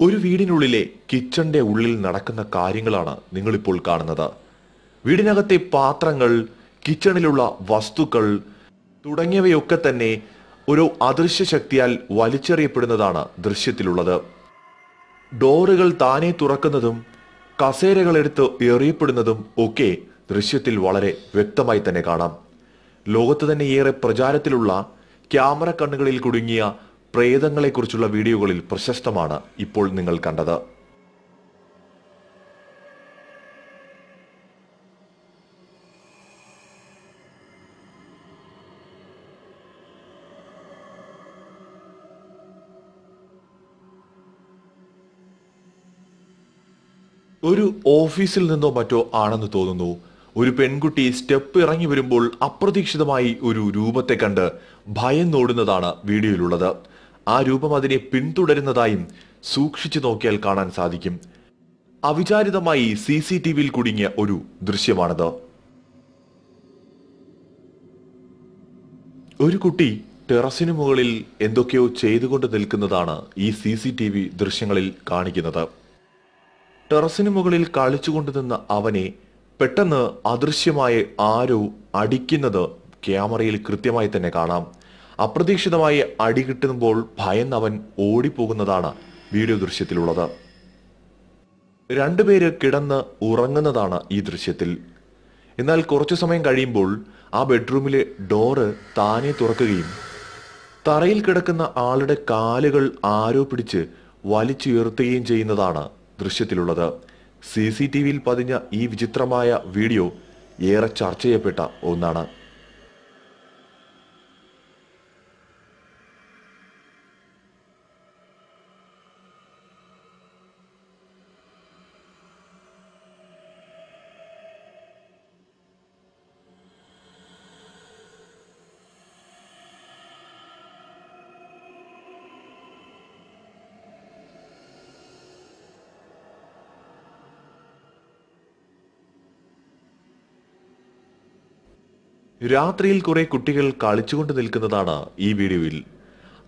ഒരു വീടിനുള്ളിലെ കിച്ചന്റെ ഉള്ളിൽ നടക്കുന്ന കാര്യങ്ങളാണ് നിങ്ങളിപ്പോൾ കാണുന്നത്. വീടിനകത്തെ പാത്രങ്ങൾ കിച്ചണിലുള്ള വസ്തുക്കൾ തുടങ്ങിയവയൊക്കെ തന്നെ ഒരു അദൃശ്യ ശക്തിയാൽ വലിച്ചെറിയപ്പെടുന്നതാണ് ദൃശ്യത്തിലുള്ളത്. ഡോറുകൾ താനെ തുറക്കുന്നതും കസേരകൾ എടുത്ത് എറിയപ്പെടുന്നതും ഒക്കെ ദൃശ്യത്തിൽ വളരെ വ്യക്തമായി തന്നെ കാണാം. ലോകത്ത് തന്നെ ഏറെ പ്രചാരത്തിലുള്ള ക്യാമറ കണ്ണുകളിൽ കുടുങ്ങിയ പ്രേതങ്ങളെക്കുറിച്ചുള്ള വീഡിയോകളിൽ പ്രശസ്തമാണ് ഇപ്പോൾ നിങ്ങൾ കണ്ടത്. ഒരു ഓഫീസിൽ നിന്നോ മറ്റോ ആണെന്ന് തോന്നുന്നു. ഒരു പെൺകുട്ടി സ്റ്റെപ്പ് ഇറങ്ങി വരുമ്പോൾ അപ്രതീക്ഷിതമായി ഒരു രൂപത്തെ കണ്ട് ഭയം നോടുന്നതാണ് വീഡിയോയിലുള്ളത്. ആ രൂപം അതിനെ പിന്തുടരുന്നതായും സൂക്ഷിച്ചു നോക്കിയാൽ കാണാൻ സാധിക്കും. അവിചാരിതമായി സി സി ടി വിയിൽ കുടുങ്ങിയ ഒരു ദൃശ്യമാണത്. ഒരു കുട്ടി ടെറസിന് മുകളിൽ എന്തൊക്കെയോ ചെയ്തുകൊണ്ട് നിൽക്കുന്നതാണ് ഈ സി സി ടി വി ദൃശ്യങ്ങളിൽ കാണിക്കുന്നത്. ടെറസിന് മുകളിൽ കളിച്ചുകൊണ്ട് നിന്ന അവനെ പെട്ടെന്ന് അദൃശ്യമായ ആരോ അടിക്കുന്നത് ക്യാമറയിൽ കൃത്യമായി തന്നെ കാണാം. അപ്രതീക്ഷിതമായി അടി കിട്ടുമ്പോൾ അവൻ ഓടിപ്പോകുന്നതാണ് വീഡിയോ ദൃശ്യത്തിലുള്ളത്. രണ്ടുപേര് കിടന്ന് ഉറങ്ങുന്നതാണ് ഈ ദൃശ്യത്തിൽ. എന്നാൽ കുറച്ചു സമയം കഴിയുമ്പോൾ ആ ബെഡ്റൂമിലെ ഡോറ് താനെ തുറക്കുകയും തറയിൽ കിടക്കുന്ന ആളുടെ കാലുകൾ ആരോ പിടിച്ച് വലിച്ചുയർത്തുകയും ചെയ്യുന്നതാണ് ദൃശ്യത്തിലുള്ളത്. സി സി ടി വിയിൽ പതിഞ്ഞ ഈ വിചിത്രമായ വീഡിയോ ഏറെ ചർച്ച ചെയ്യപ്പെട്ട ഒന്നാണ്. രാത്രിയിൽ കുറെ കുട്ടികൾ കളിച്ചുകൊണ്ട് നിൽക്കുന്നതാണ് ഈ വീഡിയോയിൽ.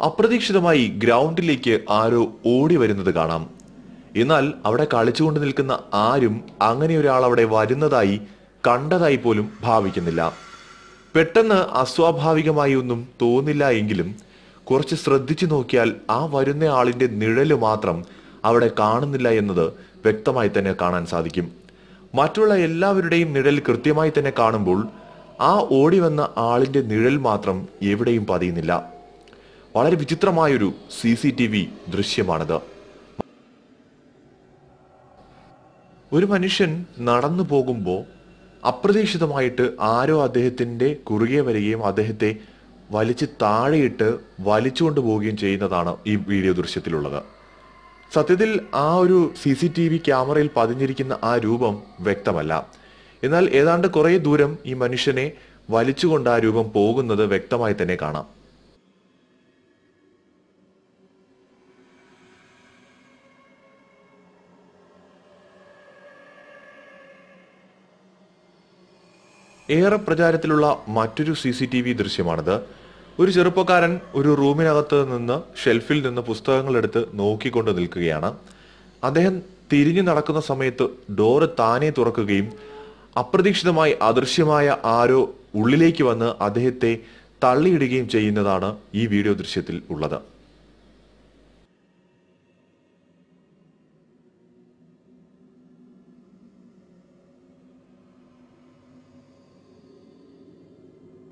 അപ്രതീക്ഷിതമായി ഗ്രൗണ്ടിലേക്ക് ആരോ ഓടി വരുന്നത് കാണാം. എന്നാൽ അവിടെ കളിച്ചുകൊണ്ട് നിൽക്കുന്ന ആരും അങ്ങനെ ഒരാൾ അവിടെ വരുന്നതായി കണ്ടതായി പോലും ഭാവിക്കുന്നില്ല. പെട്ടെന്ന് അസ്വാഭാവികമായി ഒന്നും തോന്നില്ല എങ്കിലും കുറച്ച് ശ്രദ്ധിച്ചു നോക്കിയാൽ ആ വരുന്ന ആളിന്റെ നിഴൽ മാത്രം അവിടെ കാണുന്നില്ല എന്നത് വ്യക്തമായി തന്നെ കാണാൻ സാധിക്കും. മറ്റുള്ള എല്ലാവരുടെയും നിഴൽ കൃത്യമായി തന്നെ കാണുമ്പോൾ ആ ഓടി വന്ന ആളിന്റെ നിഴൽ മാത്രം എവിടെയും പതിയുന്നില്ല. വളരെ വിചിത്രമായൊരു സി സി ടി വി ദൃശ്യമാണിത്. ഒരു മനുഷ്യൻ നടന്നു പോകുമ്പോൾ അപ്രതീക്ഷിതമായിട്ട് ആരോ അദ്ദേഹത്തിന്റെ കുറുകെ വരികയും അദ്ദേഹത്തെ വലിച്ച് താഴെയിട്ട് വലിച്ചുകൊണ്ട് പോവുകയും ചെയ്യുന്നതാണ് ഈ വീഡിയോ ദൃശ്യത്തിലുള്ളത്. സത്യത്തിൽ ആ ഒരു സി സി ടി വി ക്യാമറയിൽ പതിഞ്ഞിരിക്കുന്ന ആ രൂപം വ്യക്തമല്ല. എന്നാൽ ഏതാണ്ട് കുറേ ദൂരം ഈ മനുഷ്യനെ വലിച്ചുകൊണ്ട് ആ രൂപം പോകുന്നത് വ്യക്തമായി തന്നെ കാണാം. ഏറെ പ്രചാരത്തിലുള്ള മറ്റൊരു സി സി ടി വി ദൃശ്യമാണിത്. ഒരു ചെറുപ്പക്കാരൻ ഒരു റൂമിനകത്ത് നിന്ന് ഷെൽഫിൽ നിന്ന് പുസ്തകങ്ങൾ എടുത്ത് നോക്കിക്കൊണ്ട് നിൽക്കുകയാണ്. അദ്ദേഹം തിരിഞ്ഞു നടക്കുന്ന സമയത്ത് ഡോറ് താനെ തുറക്കുകയും അപ്രതീക്ഷിതമായി അദൃശ്യമായ ആരോ ഉള്ളിലേക്ക് വന്ന് അദ്ദേഹത്തെ തള്ളിയിടുകയും ചെയ്യുന്നതാണ് ഈ വീഡിയോ ദൃശ്യത്തിൽ ഉള്ളത്.